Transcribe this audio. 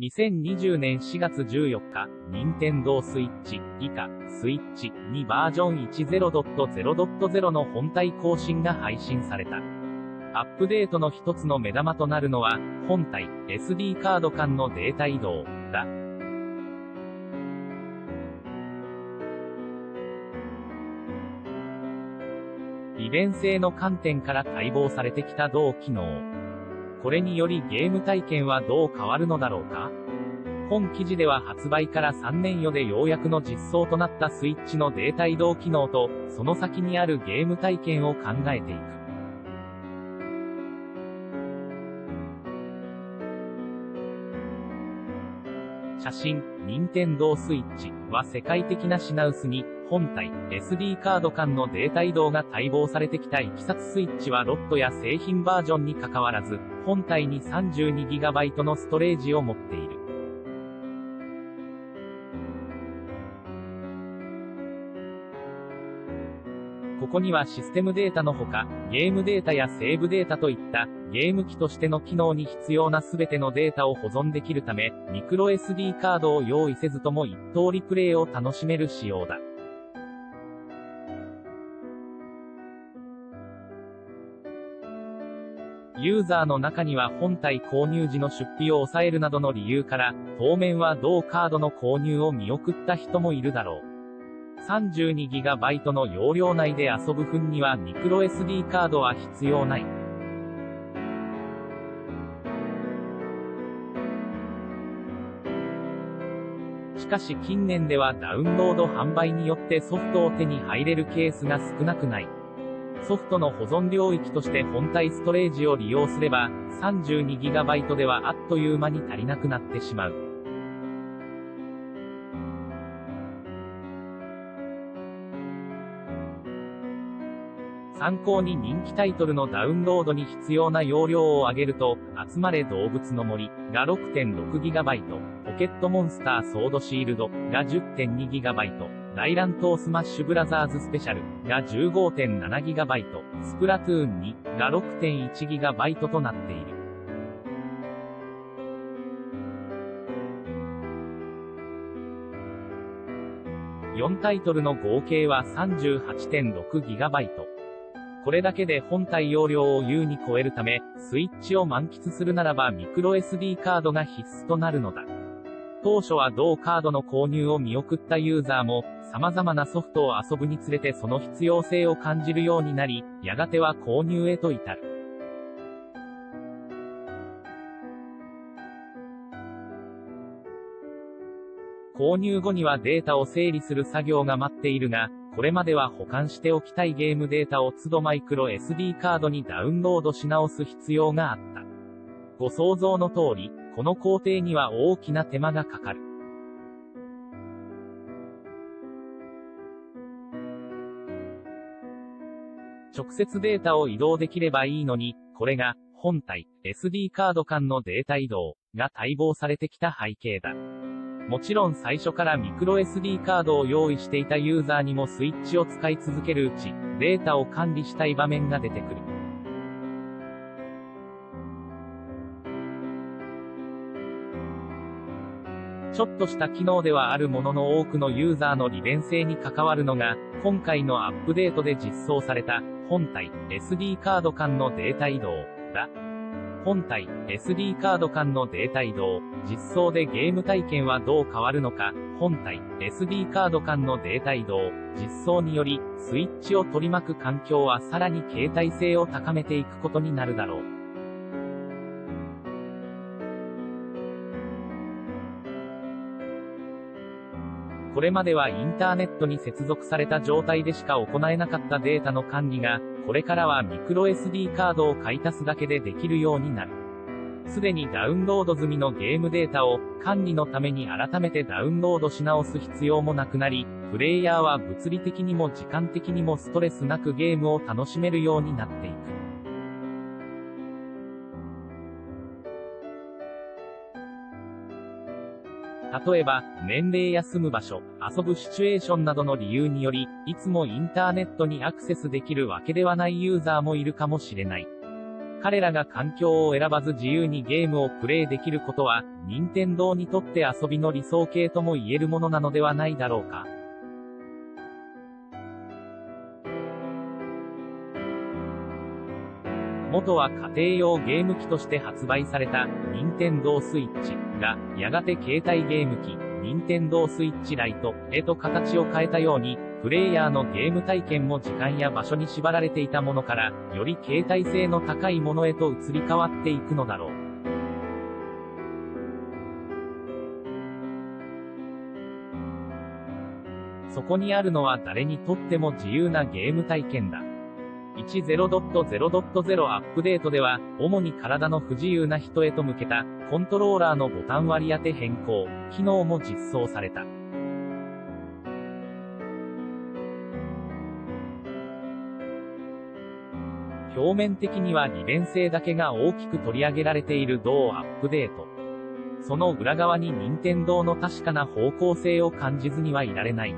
2020年4月14日、任天堂スイッチ、以下、スイッチにバージョン10.0.0の本体更新が配信された。アップデートの一つの目玉となるのは、本体、SD カード間のデータ移動、だ。利便性の観点から待望されてきた同機能。これによりゲーム体験はどう変わるのだろうか？本記事では発売から3年余でようやくの実装となったスイッチのデータ移動機能と、その先にあるゲーム体験を考えていく。写真、任天堂スイッチは世界的な品薄に、本体、SD カード間のデータ移動が待望されてきたいきさつスイッチはロットや製品バージョンに関わらず、本体に 32GB のストレージを持っている。ここにはシステムデータのほか、ゲームデータやセーブデータといった、ゲーム機としての機能に必要な全てのデータを保存できるため、ミクロ SD カードを用意せずとも一通りプレイを楽しめる仕様だ。ユーザーの中には本体購入時の出費を抑えるなどの理由から、当面は同カードの購入を見送った人もいるだろう。32GB の容量内で遊ぶ分にはミクロ SD カードは必要ない。しかし近年ではダウンロード販売によってソフトを手に入れるケースが少なくない。ソフトの保存領域として本体ストレージを利用すれば、32GB ではあっという間に足りなくなってしまう。参考に人気タイトルのダウンロードに必要な容量を上げると、集まれ動物の森が 6.6GB、ポケットモンスターソードシールドが 10.2GB、大乱闘スマッシュブラザーズスペシャルが 15.7GB、スプラトゥーン2が 6.1GB となっている。4タイトルの合計は 38.6GB。これだけで本体容量を優に超えるため、スイッチを満喫するならばミクロ SD カードが必須となるのだ。当初は同カードの購入を見送ったユーザーも、様々なソフトを遊ぶにつれてその必要性を感じるようになり、やがては購入へと至る。購入後にはデータを整理する作業が待っているが、これまでは保管しておきたいゲームデータを都度マイクロ SD カードにダウンロードし直す必要があった。ご想像の通り、この工程には大きな手間がかかる。直接データを移動できればいいのに、これが、本体、SD カード間のデータ移動、が待望されてきた背景だ。もちろん最初からミクロ SD カードを用意していたユーザーにもスイッチを使い続けるうち、データを管理したい場面が出てくる。ちょっとした機能ではあるものの多くのユーザーの利便性に関わるのが、今回のアップデートで実装された、本体、SD カード間のデータ移動、だ。本体、SD カード間のデータ移動、実装でゲーム体験はどう変わるのか、本体、SD カード間のデータ移動、実装により、スイッチを取り巻く環境はさらに携帯性を高めていくことになるだろう。これまではインターネットに接続された状態でしか行えなかったデータの管理が、これからはミクロ SD カードを買い足すだけでできるようになる。すでにダウンロード済みのゲームデータを管理のために改めてダウンロードし直す必要もなくなり、プレイヤーは物理的にも時間的にもストレスなくゲームを楽しめるようになっていく。例えば、年齢や住む場所、遊ぶシチュエーションなどの理由により、いつもインターネットにアクセスできるわけではないユーザーもいるかもしれない。彼らが環境を選ばず自由にゲームをプレイできることは、任天堂にとって遊びの理想形とも言えるものなのではないだろうか。元は家庭用ゲーム機として発売された、任天堂スイッチが、やがて携帯ゲーム機、任天堂スイッチライトへと形を変えたように、プレイヤーのゲーム体験も時間や場所に縛られていたものから、より携帯性の高いものへと移り変わっていくのだろう。そこにあるのは誰にとっても自由なゲーム体験だ。10.0.0.0アップデートでは、主に体の不自由な人へと向けた、コントローラーのボタン割り当て変更、機能も実装された。表面的には利便性だけが大きく取り上げられている同アップデート。その裏側に任天堂の確かな方向性を感じずにはいられない。